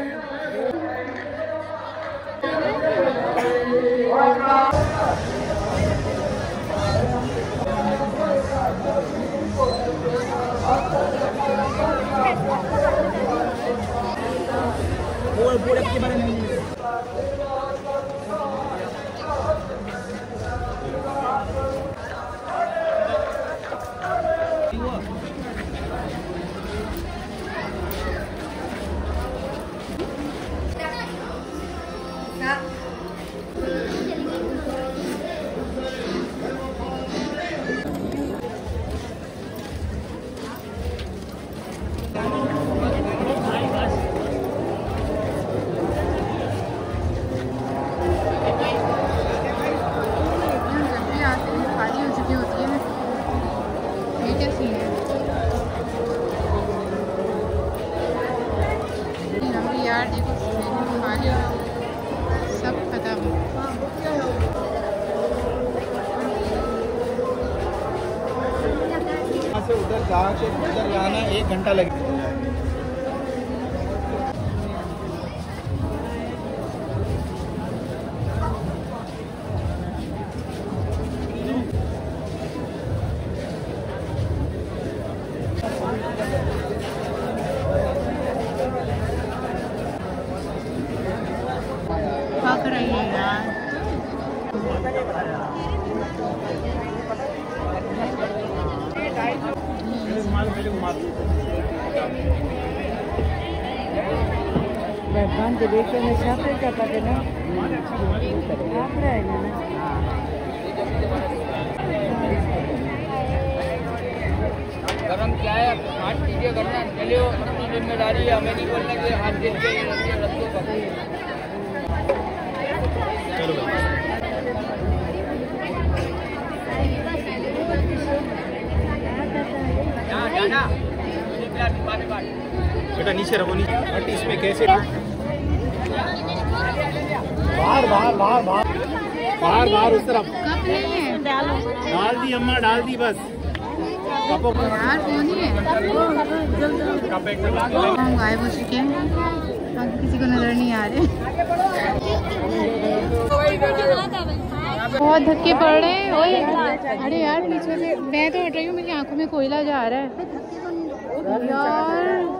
Yeah. यार देखो खाली सब खत्म। उधर जाके उधर जाना एक घंटा लगेगा। Siapa siapa kena? Apa ini? गरम क्या है हाथ कीजिए करना चलिए, अपनी ज़िम्मेदारी है हमें नहीं बोलना कि हाथ दे के यहाँ बेटा नीचे रखो नीचे। बट इसमें कैसे? बाहर बाहर बाहर बाहर। बाहर बाहर उस तरफ़। डाल। दी अम्मा डाल दी बस। कपो यार कौन कप एक डाल हम गायब चुके हम किसी को नज़र नहीं आ रहे। बहुत धक्के पड़ रहे हैं। ओए। अरे यार पीछे से मैं तो हट रही हूँ मेरी आँखों में कोयला जा रहा है। यार।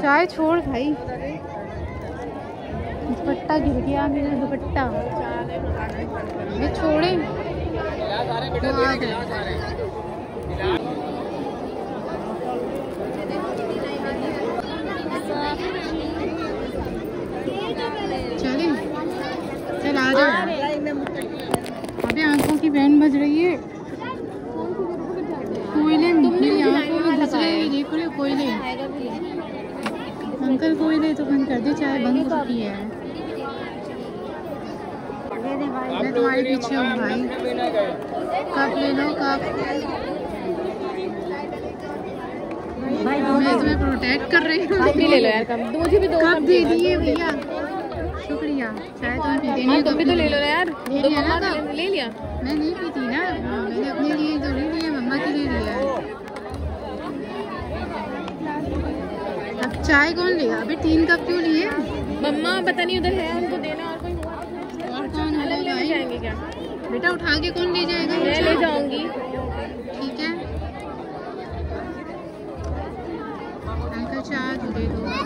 चाय छोड़ भाई। दुपट्टा गिर गया मेरा दुपट्टा। ये छोड़े। चले। चल आ जाओ अबे आँखों की बैंड बज रही है कोयले मेरी आँखों में घुस रहे हैं देख रहे हो कोयले अंकल कोयले तो बंद कर दे चाय बंद हो चुकी है। मैं तुम्हारे पीछे हूँ भाई। कप ले लो कप। मैं तुम्हें प्रोटेक्ट कर रही हूँ। ले लो यार कम मुझे भी दो कप दे दिए भैया। शुक्रिया। चाय तो मैं पीती नहीं तुम भी तो ले लो यार। ले दो लिया ना मम्मा कप? ले- ले लिया। मैं नहीं पीती ना। मैंने अपने लिए तो नहीं लिया मम्मा के लिए लिया। चाय कौन लेगा? अभी तीन कप क्यों लिए? मम्मा पता नहीं उधर है उनको देना और कोई और कौन होगा ले जाएँगे क्या? बेटा उठा के कौन ले जाएगा? मैं ले जाऊँगी। ठीक है। अंकल चाय दे दो दे।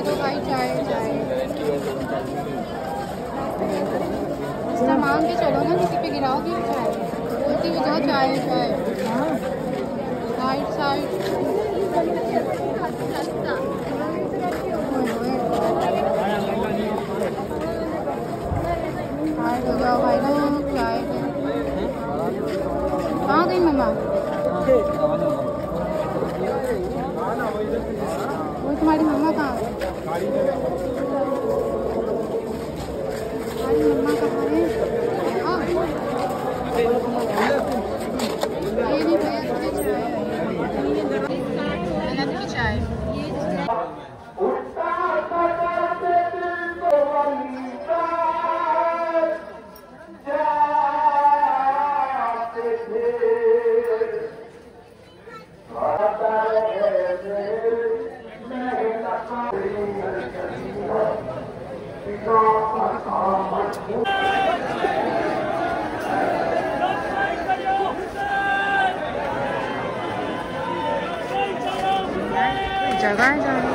दो भाई चाय चाय। मांग के चलो ना किसी पे गिराओगे चाय। बोलती हुई जाओ चाय चाय साइड साइड हो कहाँ गई मम्मा? वो तुम्हारी मम्मा कहाँ? vai, Jorge.